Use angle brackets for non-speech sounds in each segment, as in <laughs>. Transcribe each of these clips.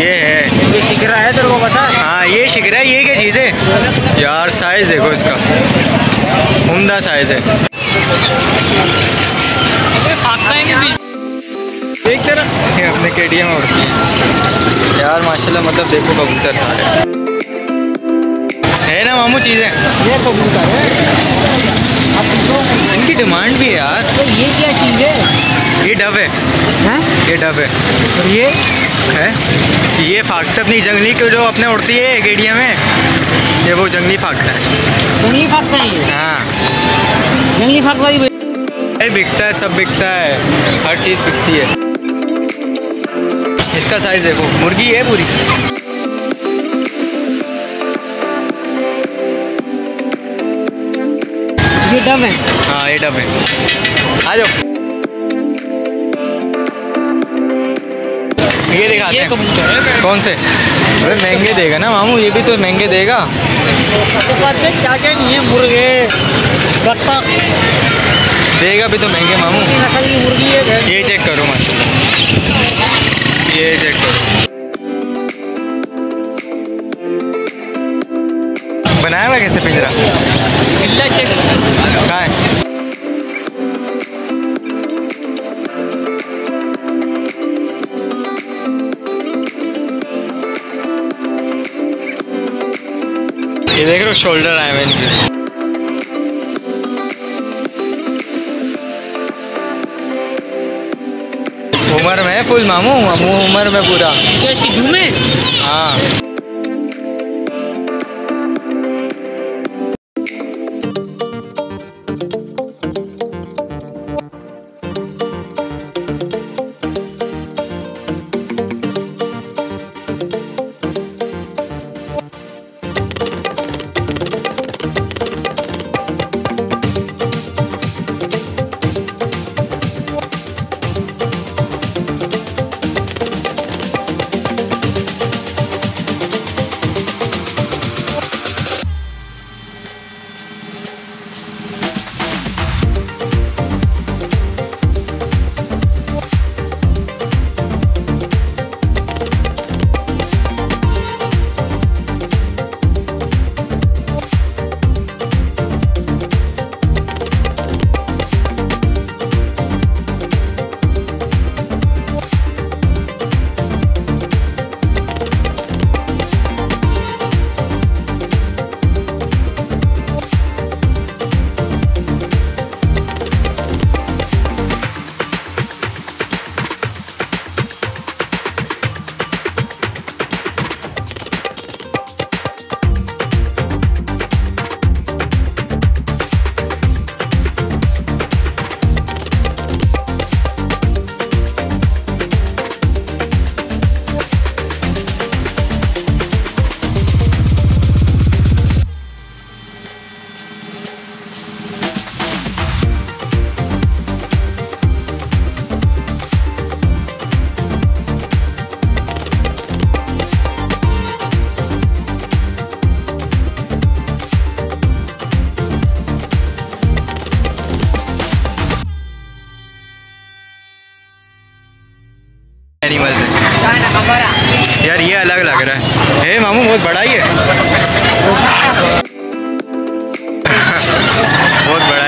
ये है। ये शिकरा है तेरे को पता है? ये शिकरा है ये क्या चीज़ है? यार साइज़ देखो इसका। उमदा साइज़ है। तरफ़ ये अपने के डी उड़ती है। यार माशाल्लाह मतलब देखो कबूतर सारे। है ना मामू चीज़ें? ये कबूतर है। इनकी डिमांड भी है यार। तो ये क्या चीज़ है? ये डब है। हैं? ये डब है। और ये? है? ये फाख्ता अपनी जंगली को जो अपने उड़ती है गेड़िया में? ये वो जंगली फाख्ता है। जंगली फाकता है हाँ। जंगली फाकता भी ये बिकता है सब बिकता है। हर चीज़ बिकती है। इसका साइज़ देखो। मुर्गी है पूरी। ये डब है। हाँ ये डब है। आ जाओ। ये दिखाते ये हैं। कौन से? अरे महँगे देगा ना मामू ये भी तो महँगे देगा। तो पास क्या क्या नहीं है मुर्गे देगा भी तो महँगे मामू। ये देख रहे हो शोल्डर आए हुए इनके उम्र में फुल मामू? मामू उम्र में पूरा। क्या इसकी धूमे हाँ। लग रहा है। हे मामू बहुत बड़ा ही है। <laughs> बहुत बड़ा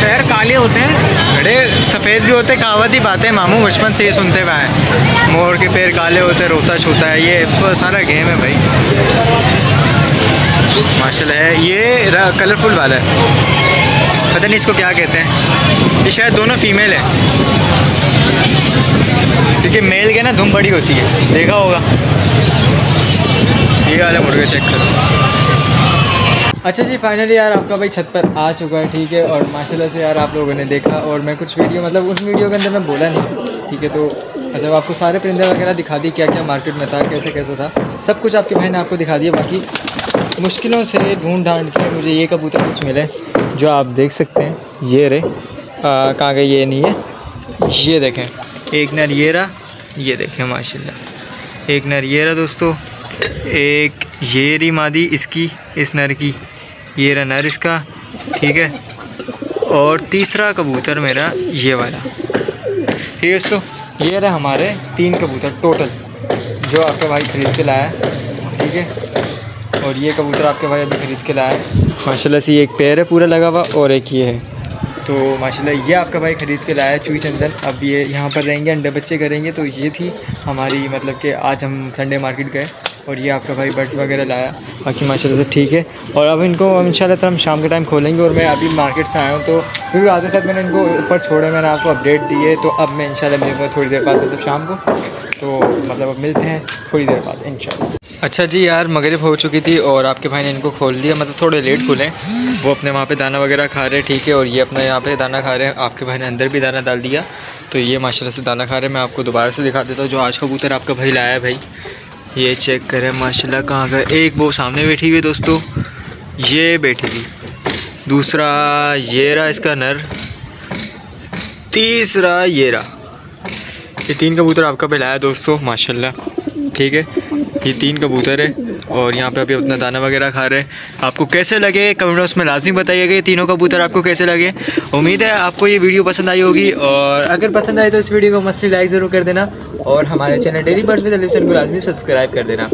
पैर काले होते हैं। अरे, सफ़ेद भी होते, कहावत ही बातें मामू बचपन से ये सुनते हुए हैं। मोर के पैर काले होते, रोता छोता है। ये सारा गेम है भाई। माशाल्लाह है ये कलरफुल वाला है। पता नहीं इसको क्या कहते हैं। ये शायद दोनों फीमेल है। क्योंकि मेल के ना धुम बड़ी होती है। देखा होगा। ये वाले मुर्गे चेक करो। अच्छा जी फाइनली यार आपका भाई छत पर आ चुका है, ठीक है, और माशाल्लाह से यार आप लोगों ने देखा, और मैं कुछ वीडियो मतलब उस वीडियो के अंदर मैं बोला नहीं, ठीक है तो मतलब आपको सारे परिंदे वगैरह दिखा दिए क्या क्या मार्केट में था कैसे कैसे था, सब कुछ आपके भाई ने आपको दिखा दिया, बाकी मुश्किलों से ढूंढ ढांड के मुझे ये कबूतर कुछ मिले, जो आप देख सकते हैं, ये रे कहाँ गए ये, नहीं है, ये देखें, एक नर ये रहा ये देखें, माशाल्लाह, एक नर ये रहा दोस्तों, एक ये रही मादी इसकी, इस नर की, ये रहा नर इसका, ठीक है? और तीसरा कबूतर मेरा ये वाला। ठीक है दोस्तों, ये रहे हमारे तीन कबूतर टोटल जो आपके भाई ख़रीद के लाया है, ठीक है? और ये कबूतर आपके भाई अभी ख़रीद के लाया है। माशाल्लाह से एक पैर है पूरा लगा हुआ और एक ये है। तो माशाल्लाह ये आपका भाई ख़रीद के लाया है चूई चंदन। अब ये यहाँ पर रहेंगे, अंडे बच्चे करेंगे तो ये थी हमारी मतलब कि आज हम संडे मार्केट गए। और ये आपका भाई बर्ड्स वगैरह लाया। बाकी माशाल्लाह से ठीक है। और अब इनको इन शाला हम शाम के टाइम खोलेंगे और मैं अभी मार्केट से आया हूँ तो क्योंकि आते साथ मैंने इनको ऊपर छोड़ा, मैंने आपको अपडेट दी है तो अब मैं इंशाल्लाह मिलूँगा थोड़ी देर बाद मतलब शाम को तो मतलब अब मिलते हैं थोड़ी देर बाद इन अच्छा जी यार, मगरब हो चुकी थी और आपके भाई ने इनको खोल दिया मतलब थोड़े लेट खोलें। वो अपने वहाँ पे दाना वगैरह खा रहे हैं, ठीक है, और ये अपना यहाँ पे दाना खा रहे हैं। आपके भाई ने अंदर भी दाना डाल दिया तो ये माशाल्लाह से दाना खा रहे हैं। मैं आपको दोबारा से दिखा देता हूँ, जो आज कबूतर आपका भाई लाया है भाई। ये चेक करें, माशाल्लाह कहाँ का एक वो सामने बैठी हुई दोस्तों। ये बैठी हुई। दूसरा ये रहा इसका नर। तीसरा ये रहा ये तीन कबूतर आपका बिलाया दोस्तों, माशाल्लाह। ठीक है? ये तीन कबूतर है और यहाँ पे अभी अपना दाना वगैरह खा रहे हैं। आपको कैसे लगे? कमेंट बॉक्स में लाजमी बताइएगा ये तीनों कबूतर आपको कैसे लगे। उम्मीद है आपको ये वीडियो पसंद आई होगी और अगर पसंद आए तो इस वीडियो को मस्ती लाइक ज़रूर कर देना और हमारे channel daily birds with Alison को लाजमी सब्सक्राइब कर देना।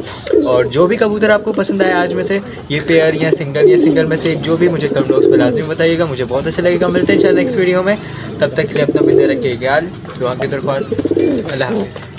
और जो भी कबूतर आपको पसंद आए आज में से, ये पेयर या सिंगल या सिंगल में से एक जो भी मुझे कमेंट बॉक्स में लाजमी बताइएगा। मुझे बहुत अच्छा लगेगा। मिलते हैं चल नेक्स्ट वीडियो में। तब तक के लिए अपना बिंदे रखिए। ख्याल, दुआ की दरख्वास्त। अल्लाह हाफिज़।